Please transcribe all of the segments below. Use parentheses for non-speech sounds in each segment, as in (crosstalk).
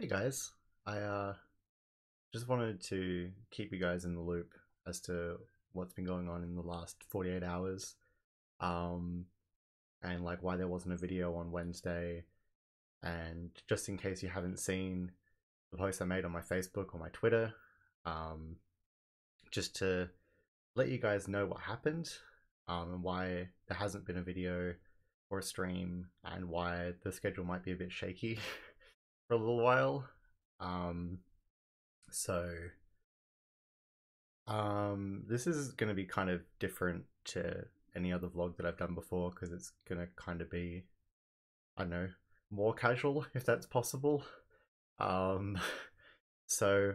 Hey guys, I uh, just wanted to keep you guys in the loop as to what's been going on in the last 48 hours, um, and like why there wasn't a video on Wednesday, and just in case you haven't seen the post I made on my Facebook or my Twitter, um, just to let you guys know what happened, um, and why there hasn't been a video or a stream, and why the schedule might be a bit shaky. (laughs) for a little while. Um, so, um, this is going to be kind of different to any other vlog that I've done before because it's going to kind of be, I don't know, more casual (laughs) if that's possible. Um, (laughs) so,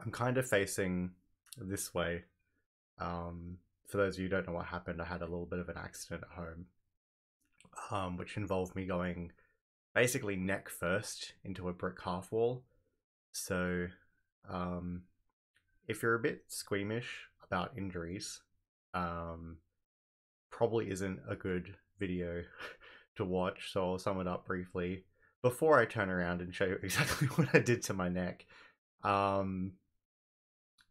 I'm kind of facing this way. Um, for those of you who don't know what happened, I had a little bit of an accident at home, um, which involved me going basically neck first into a brick half wall. So, um, if you're a bit squeamish about injuries, um, probably isn't a good video (laughs) to watch. So I'll sum it up briefly before I turn around and show you (laughs) exactly what I did to my neck. Um,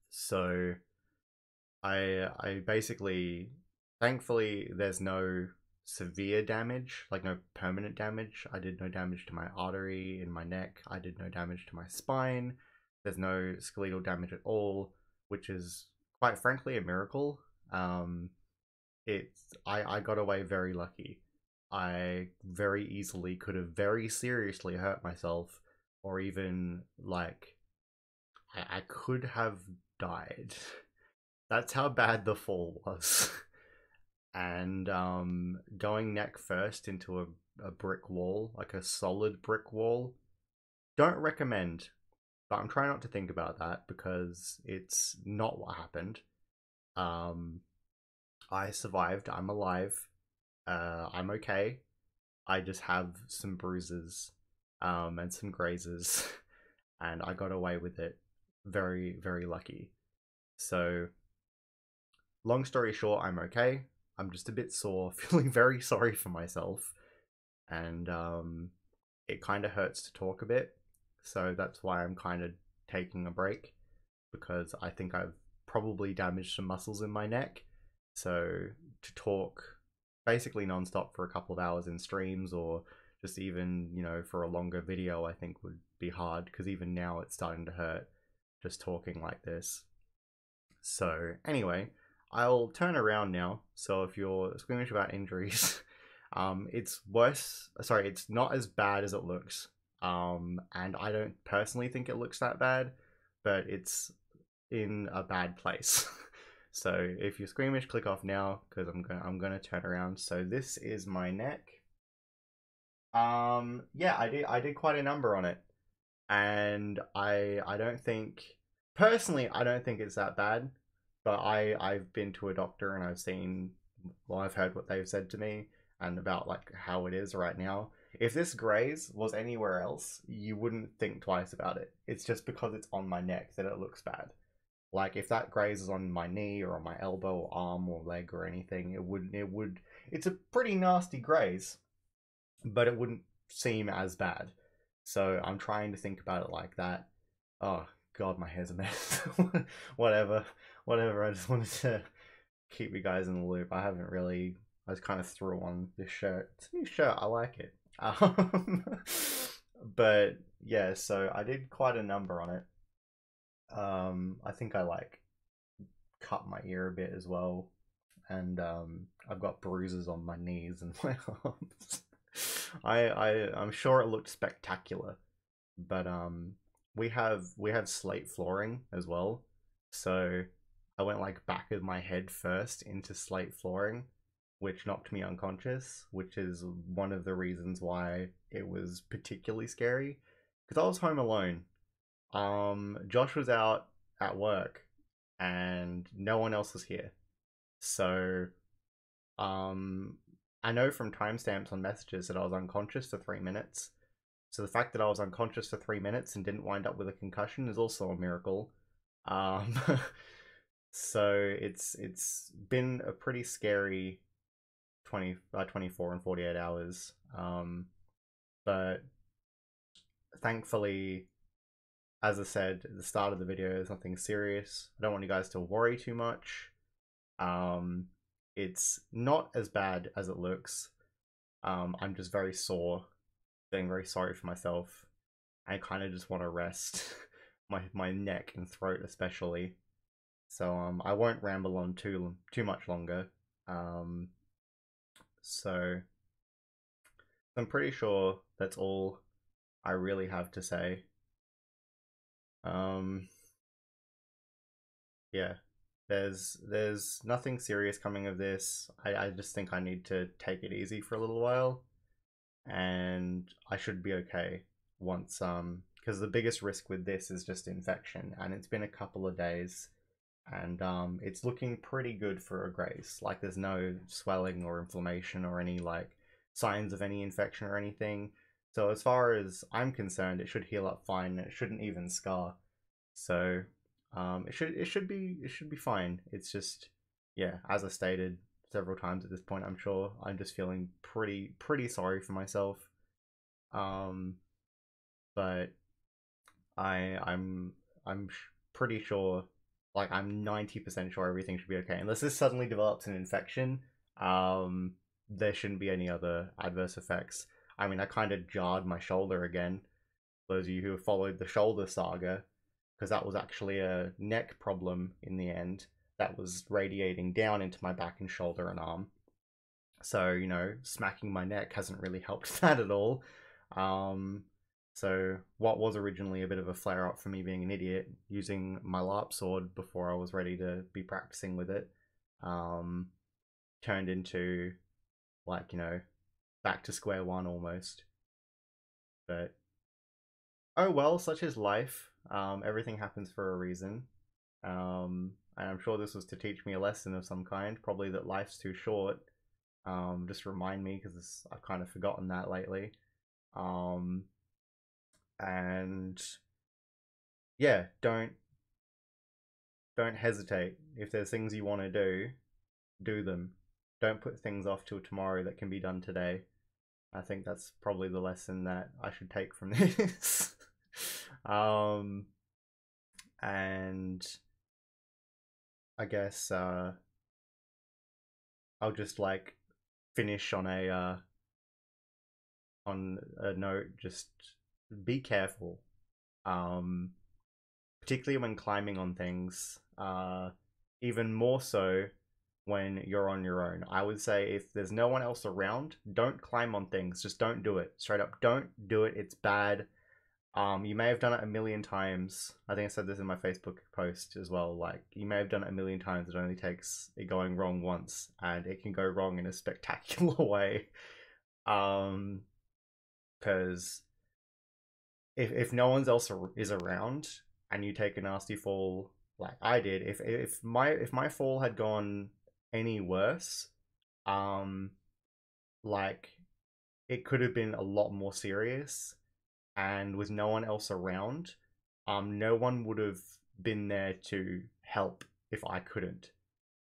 so I I basically, thankfully, there's no severe damage, like no permanent damage. I did no damage to my artery in my neck. I did no damage to my spine. There's no skeletal damage at all, which is quite frankly a miracle. Um, it's I I got away very lucky. I very easily could have very seriously hurt myself, or even like I, I could have died. (laughs) That's how bad the fall was. (laughs) and um, going neck first into a, a brick wall, like a solid brick wall, don't recommend. But I'm trying not to think about that because it's not what happened. Um, I survived. I'm alive. Uh, I'm okay. I just have some bruises um, and some grazes, (laughs) and I got away with it. Very, very lucky. So, long story short, I'm okay. I'm just a bit sore, (laughs) feeling very sorry for myself, and um, it kind of hurts to talk a bit. So that's why I'm kind of taking a break because I think I've probably damaged some muscles in my neck. So to talk basically nonstop for a couple of hours in streams or just even, you know, for a longer video, I think would be hard because even now it's starting to hurt just talking like this. So, anyway, I'll turn around now. So if you're squeamish about injuries, (laughs) um, it's worse. Sorry, it's not as bad as it looks. Um, and I don't personally think it looks that bad, but it's in a bad place. (laughs) so if you're squeamish, click off now because I'm gonna I'm gonna turn around. So this is my neck. Um, yeah, I did I did quite a number on it, and I I don't think personally I don't think it's that bad but I I've been to a doctor and I've seen well I've heard what they've said to me and about like how it is right now. If this graze was anywhere else, you wouldn't think twice about it. It's just because it's on my neck that it looks bad. Like if that graze is on my knee or on my elbow or arm or leg or anything, it would it would it's a pretty nasty graze, but it wouldn't seem as bad. So I'm trying to think about it like that. Oh god, my hair's a mess. (laughs) Whatever whatever. I just (laughs) wanted to keep you guys in the loop. I haven't really. I just kind of threw on this shirt. It's a new shirt. I like it. (laughs) Um, but yeah, so I did quite a number on it. Um, I think I like cut my ear a bit as well, and um, I've got bruises on my knees and my (laughs) arms. I I I'm sure it looked spectacular, but um, we have we have slate flooring as well, so I went like back of my head first into slate flooring, which knocked me unconscious, which is one of the reasons why it was particularly scary. Because I was home alone. Um, Josh was out at work, and no one else was here. So, um, I know from timestamps on messages that I was unconscious for three minutes. So the fact that I was unconscious for three minutes and didn't wind up with a concussion is also a miracle. Um, (laughs) So it's it's been a pretty scary 20 uh, 24 and 48 hours. Um but thankfully, as I said at the start of the video, there's nothing serious. I don't want you guys to worry too much. Um, it's not as bad as it looks. Um, I'm just very sore, feeling very sorry for myself. I kind of just want to rest, (laughs) my my neck and throat especially. So um, I won't ramble on too too much longer. Um, so I'm pretty sure that's all I really have to say. Um, yeah, there's there's nothing serious coming of this. I, I just think I need to take it easy for a little while, and I should be okay once um because the biggest risk with this is just infection, and it's been a couple of days, and um it's looking pretty good for a grace. Like there's no swelling or inflammation or any like signs of any infection or anything. So as far as I'm concerned, it should heal up fine. It shouldn't even scar. So um, it should it should be it should be fine. It's just yeah, as I stated several times at this point, I'm sure I'm just feeling pretty pretty sorry for myself. Um, but I I'm I'm pretty sure like I'm 90% sure everything should be okay unless this suddenly develops an infection. Um, there shouldn't be any other adverse effects. I mean, I kind of jarred my shoulder again. Those of you who have followed the shoulder saga, because that was actually a neck problem in the end that was radiating down into my back and shoulder and arm. So, you know, smacking my neck hasn't really helped (laughs) that at all. Um, so, what was originally a bit of a flare up for me being an idiot, using my LARP sword before I was ready to be practicing with it, um, turned into like, you know, back to square one almost. But oh well, such is life. Um, everything happens for a reason. Um, and I'm sure this was to teach me a lesson of some kind, probably that life's too short. Um, just remind me because I've kind of forgotten that lately. Um, and yeah, don't don't hesitate. If there's things you want to do, do them don't put things off till tomorrow that can be done today. I think that's probably the lesson that I should take from (laughs) this. um, and I guess uh, I'll just like finish on a uh, on a note. Just be careful, um, particularly when climbing on things. Uh, even more so when you're on your own. I would say if there's no one else around, don't climb on things. Just don't do it. Straight up, don't do it. It's bad. Um, you may have done it a million times. I think I said this in my Facebook post as well. Like you may have done it a million times. It only takes it going wrong once, and it can go wrong in a spectacular (laughs) way. Um, because if if no one else is around and you take a nasty fall like I did, if if my if my fall had gone any worse. Um, like it could have been a lot more serious, and with no one else around, um, no one would have been there to help if I couldn't.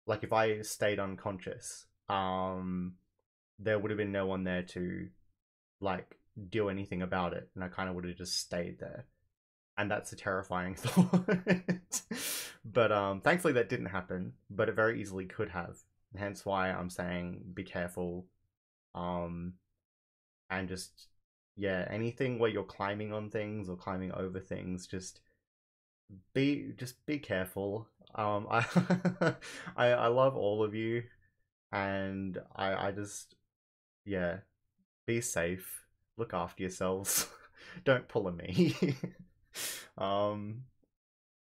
Like if I stayed unconscious, um, there would have been no one there to like do anything about it, and I kind of would have just stayed there and that's a terrifying (laughs) thought. but um, thankfully that didn't happen, but it very easily could have. Hence why I'm saying be careful. Um, and just yeah, anything where you're climbing on things or climbing over things, just be just be careful. Um, (laughs) I I I love all of you, and I I just yeah, be safe. Look after yourselves. (laughs) Don't pull a me. (laughs) um,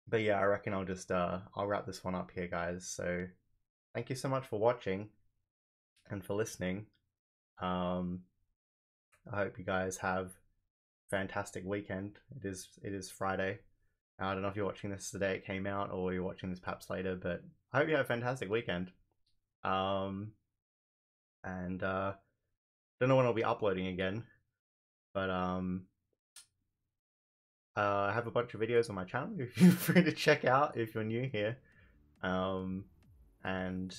but yeah, I reckon I'll just uh I'll wrap this one up here, guys. So thank you so much for watching and for listening. Um, I hope you guys have fantastic weekend. It is it is Friday. I don't know if you're watching this the day it came out or you're watching this perhaps later, but I hope you have a fantastic weekend. Um, and uh, don't know when I'll be uploading again, but um, uh, I have a bunch of videos on my channel. (laughs) You're free to check out if you're new here. Um, and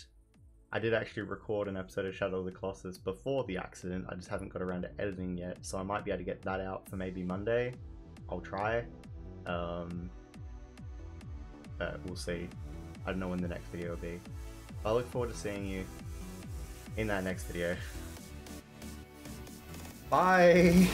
I did actually record an episode of Shadow of the Colossus before the accident. I just haven't got around to editing yet, so I might be able to get that out for maybe Monday. I'll try. Um, but we'll see. I don't know when the next video will be. I look forward to seeing you in that next video. (laughs) Bye.